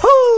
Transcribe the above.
Yahoo!